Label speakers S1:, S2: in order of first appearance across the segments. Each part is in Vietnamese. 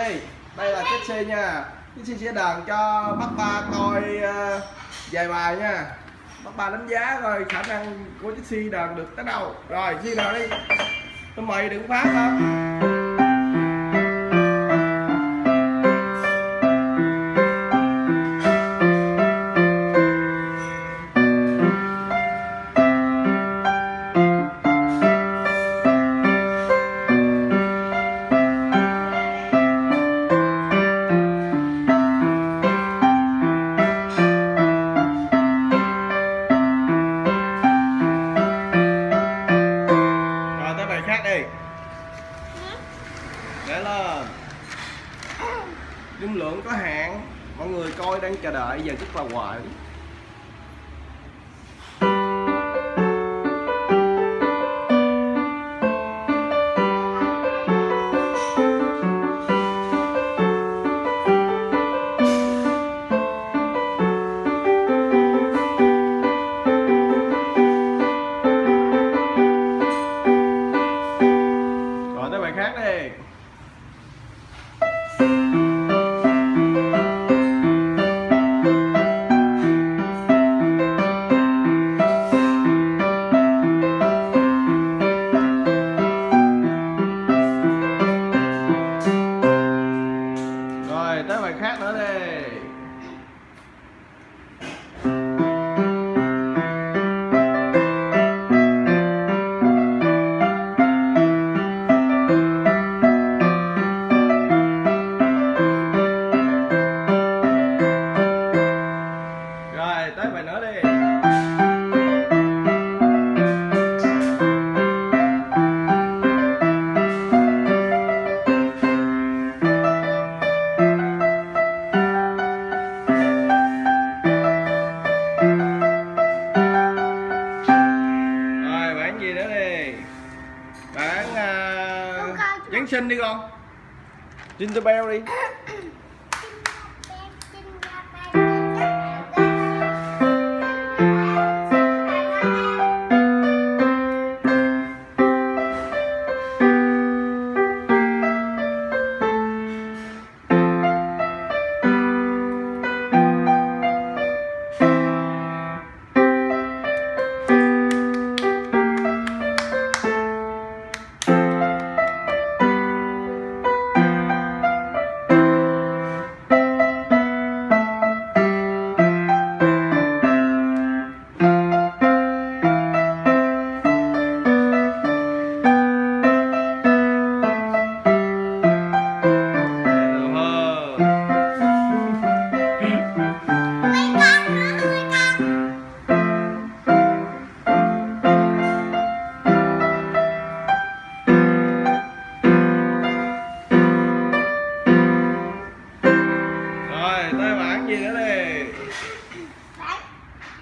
S1: đây đây là Chelsea nha. Chelsea sẽ đàn cho bác ba coi uh, vài bài nha. Bác ba đánh giá rồi khả năng của Chelsea đàn được tới đâu. Rồi xe nào đi. Tôi mời đừng phá không? Để lên. Dung lượng có hạn. Mọi người coi đang chờ đợi, giờ rất là hoài. Bài khác nữa đi Giáng sinh đi con Jingle Bell đi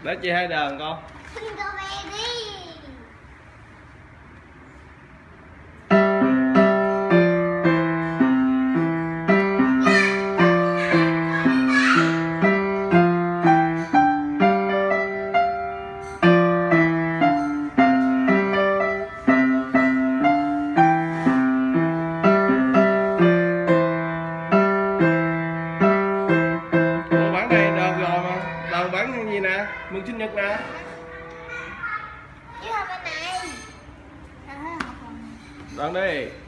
S1: để chị hai đờn con. Mừng sinh nhật nè đờn đi